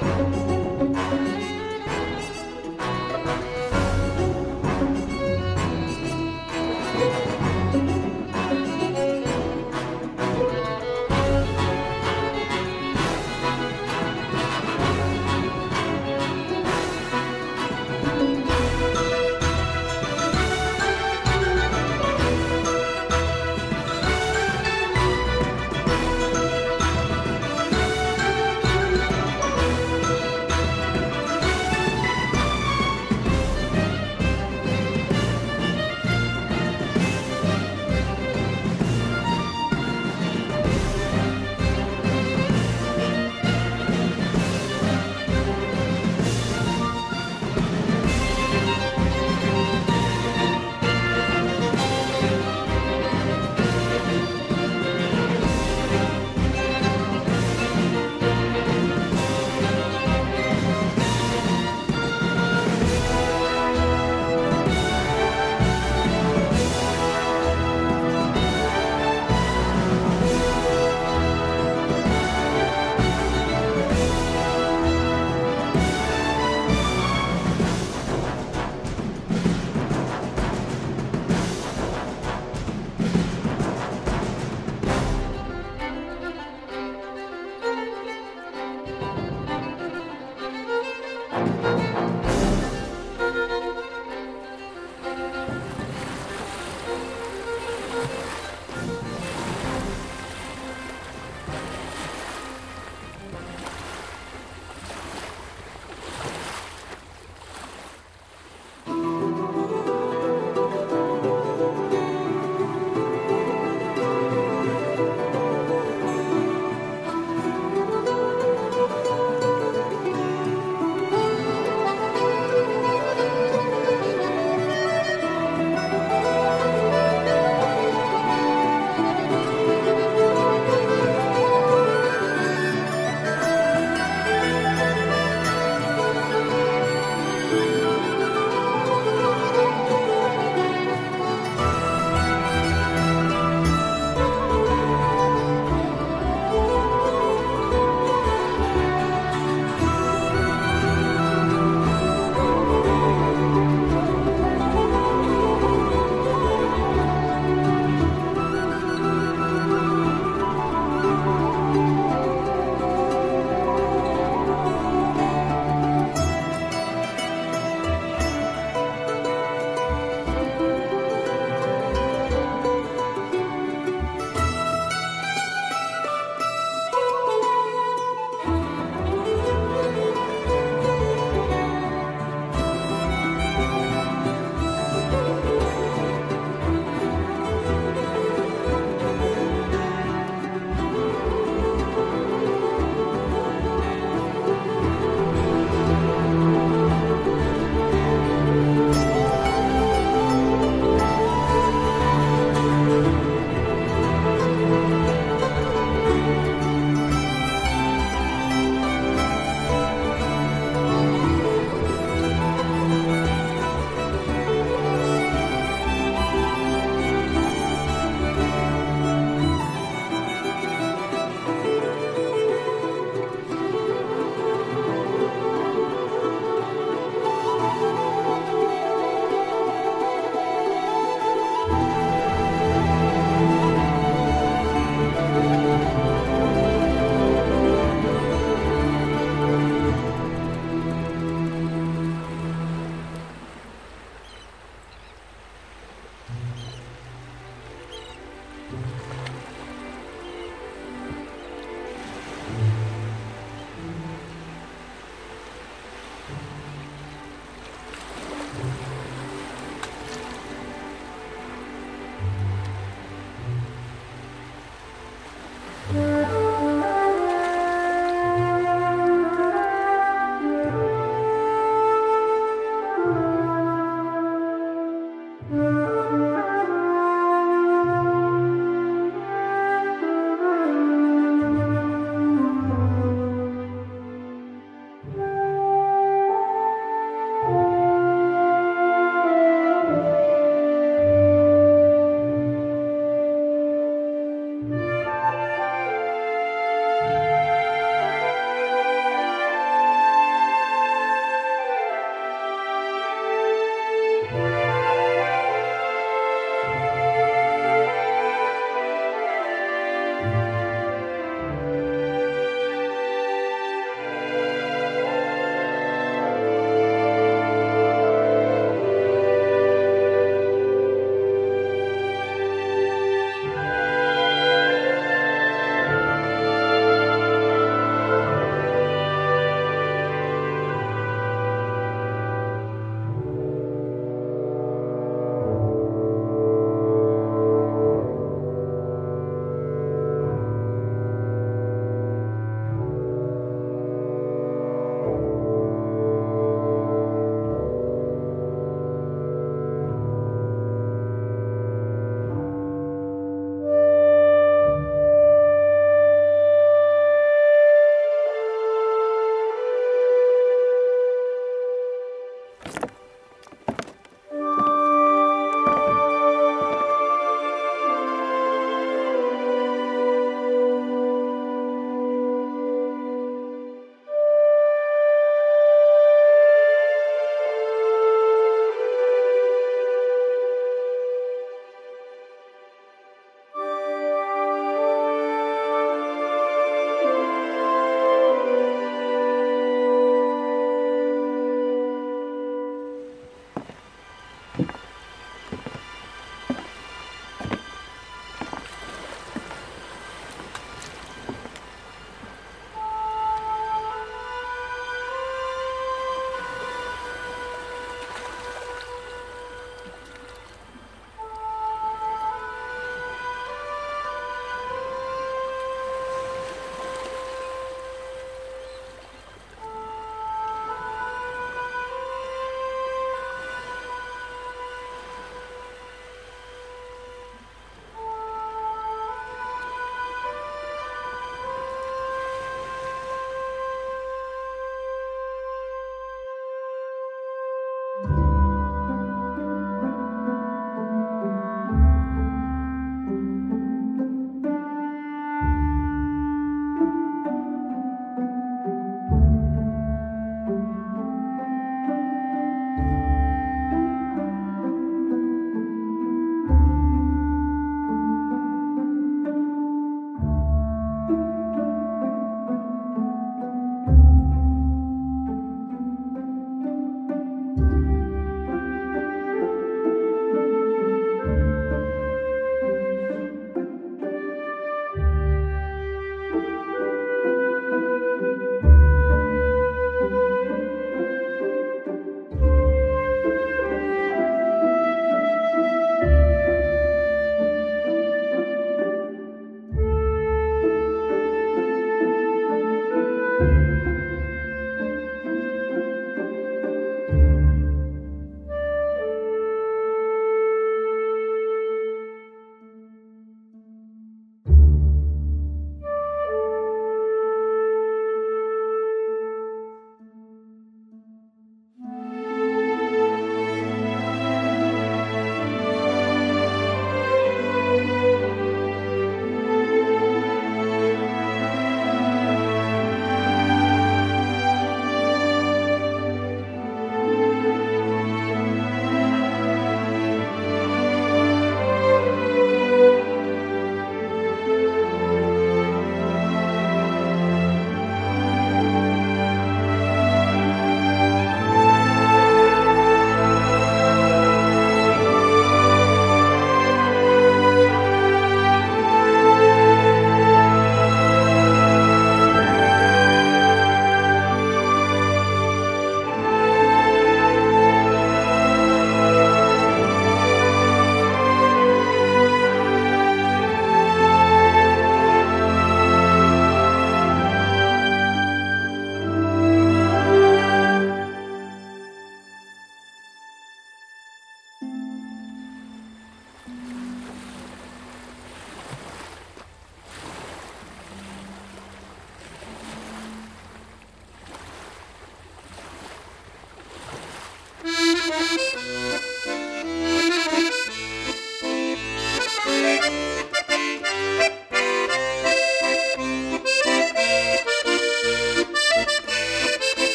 Música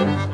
Ah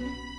Mm-hmm.